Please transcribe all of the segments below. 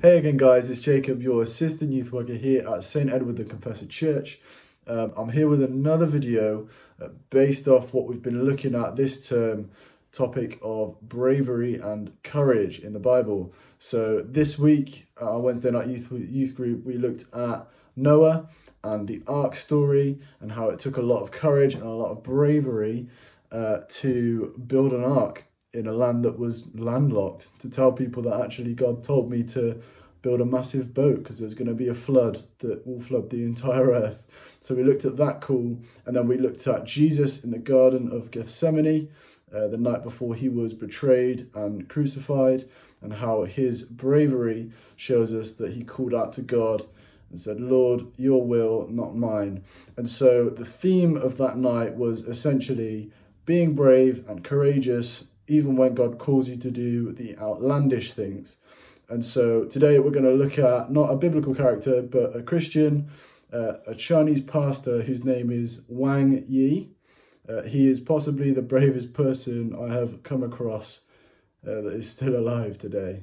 Hey again guys, it's Jacob, your assistant youth worker here at St Edward the Confessor Church. Um, I'm here with another video uh, based off what we've been looking at this term, topic of bravery and courage in the Bible. So this week, our Wednesday night youth, youth group, we looked at Noah and the ark story and how it took a lot of courage and a lot of bravery uh, to build an ark in a land that was landlocked to tell people that actually God told me to build a massive boat because there's going to be a flood that will flood the entire earth. So we looked at that call and then we looked at Jesus in the Garden of Gethsemane uh, the night before he was betrayed and crucified and how his bravery shows us that he called out to God and said, Lord, your will, not mine. And so the theme of that night was essentially being brave and courageous even when God calls you to do the outlandish things. And so today we're going to look at not a biblical character, but a Christian, uh, a Chinese pastor whose name is Wang Yi. Uh, he is possibly the bravest person I have come across uh, that is still alive today.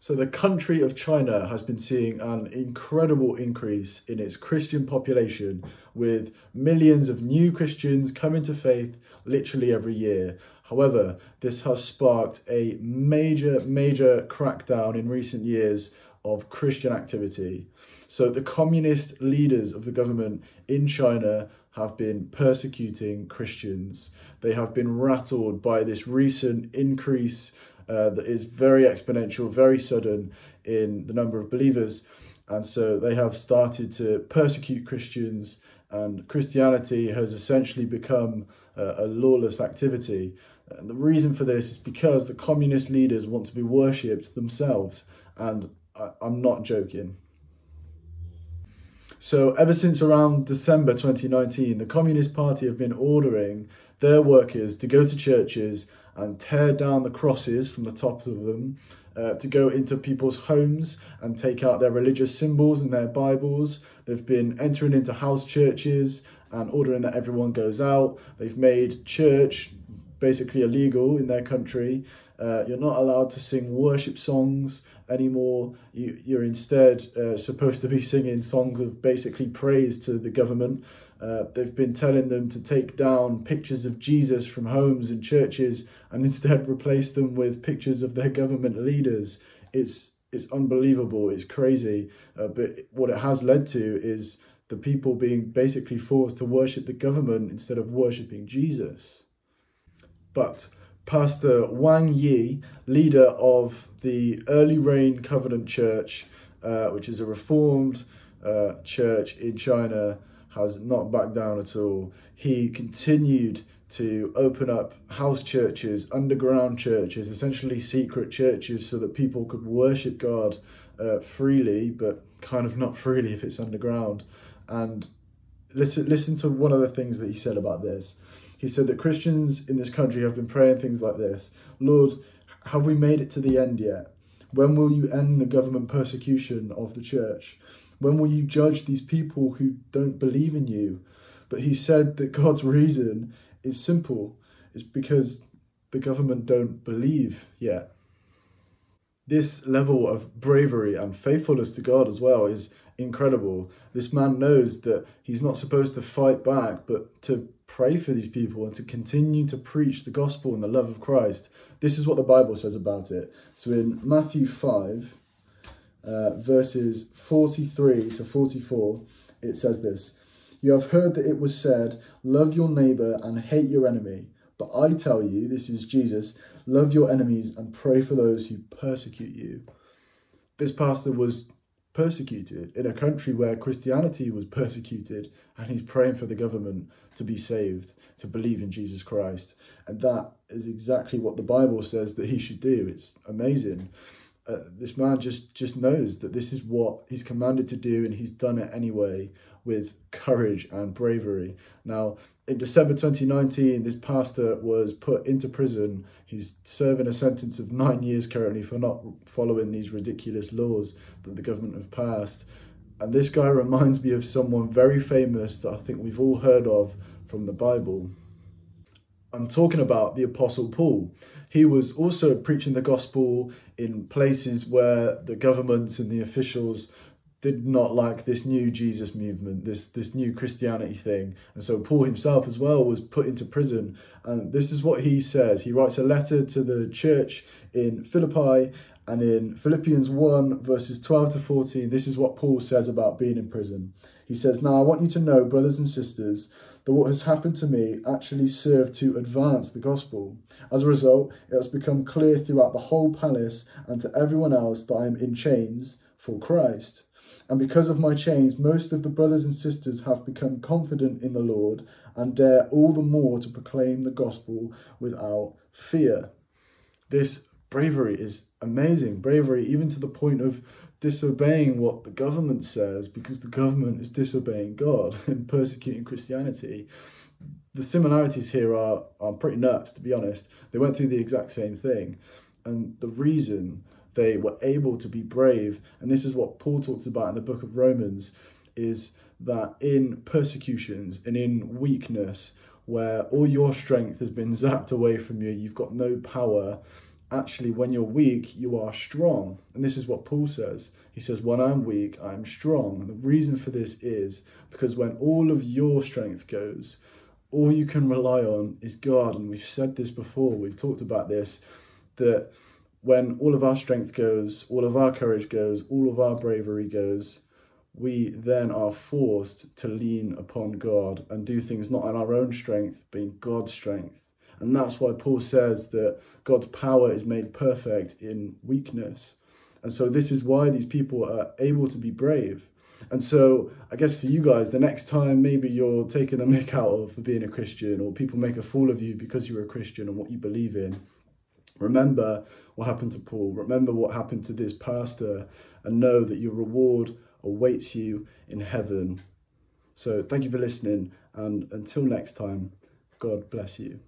So the country of China has been seeing an incredible increase in its Christian population with millions of new Christians coming to faith literally every year. However, this has sparked a major, major crackdown in recent years of Christian activity. So the communist leaders of the government in China have been persecuting Christians. They have been rattled by this recent increase uh, that is very exponential, very sudden in the number of believers. And so they have started to persecute Christians, and Christianity has essentially become uh, a lawless activity. And the reason for this is because the communist leaders want to be worshipped themselves, and I, I'm not joking. So, ever since around December 2019, the Communist Party have been ordering their workers to go to churches and tear down the crosses from the tops of them, uh, to go into people's homes and take out their religious symbols and their Bibles. They've been entering into house churches and ordering that everyone goes out. They've made church basically illegal in their country. Uh, you're not allowed to sing worship songs anymore. You, you're instead uh, supposed to be singing songs of basically praise to the government. Uh, they've been telling them to take down pictures of Jesus from homes and churches and instead replace them with pictures of their government leaders. It's it's unbelievable. It's crazy. Uh, but what it has led to is the people being basically forced to worship the government instead of worshipping Jesus. But Pastor Wang Yi, leader of the Early Rain Covenant Church, uh, which is a reformed uh, church in China, has not backed down at all. He continued to open up house churches, underground churches, essentially secret churches, so that people could worship God uh, freely, but kind of not freely if it's underground. And listen, listen to one of the things that he said about this. He said that Christians in this country have been praying things like this Lord, have we made it to the end yet? When will you end the government persecution of the church? When will you judge these people who don't believe in you? But he said that God's reason is simple. It's because the government don't believe yet. This level of bravery and faithfulness to God as well is incredible. This man knows that he's not supposed to fight back, but to pray for these people and to continue to preach the gospel and the love of Christ. This is what the Bible says about it. So in Matthew 5, uh, verses 43 to 44, it says this You have heard that it was said, Love your neighbor and hate your enemy. But I tell you, this is Jesus, love your enemies and pray for those who persecute you. This pastor was persecuted in a country where Christianity was persecuted, and he's praying for the government to be saved, to believe in Jesus Christ. And that is exactly what the Bible says that he should do. It's amazing. Uh, this man just just knows that this is what he's commanded to do and he's done it anyway with courage and bravery. Now in december 2019 this pastor was put into prison. He's serving a sentence of nine years currently for not following these ridiculous laws that the government have passed. And this guy reminds me of someone very famous that i think we've all heard of from the bible I'm talking about the Apostle Paul. He was also preaching the gospel in places where the governments and the officials did not like this new Jesus movement, this this new Christianity thing. And so Paul himself as well was put into prison. And this is what he says. He writes a letter to the church in Philippi and in Philippians 1 verses 12 to 14, this is what Paul says about being in prison. He says, "Now I want you to know, brothers and sisters, that what has happened to me actually served to advance the gospel. As a result, it has become clear throughout the whole palace and to everyone else that I am in chains for Christ." And because of my chains, most of the brothers and sisters have become confident in the Lord and dare all the more to proclaim the gospel without fear. This bravery is amazing. Bravery, even to the point of disobeying what the government says because the government is disobeying God and persecuting Christianity. The similarities here are, are pretty nuts, to be honest. They went through the exact same thing. And the reason they were able to be brave. And this is what Paul talks about in the book of Romans is that in persecutions and in weakness, where all your strength has been zapped away from you, you've got no power. Actually, when you're weak, you are strong. And this is what Paul says. He says, When I'm weak, I'm strong. And the reason for this is because when all of your strength goes, all you can rely on is God. And we've said this before, we've talked about this, that when all of our strength goes, all of our courage goes, all of our bravery goes, we then are forced to lean upon God and do things not in our own strength, but in God's strength. And that's why Paul says that God's power is made perfect in weakness. And so this is why these people are able to be brave. And so I guess for you guys, the next time maybe you're taking a mick out of for being a Christian or people make a fool of you because you're a Christian and what you believe in, Remember what happened to Paul. Remember what happened to this pastor and know that your reward awaits you in heaven. So thank you for listening and until next time, God bless you.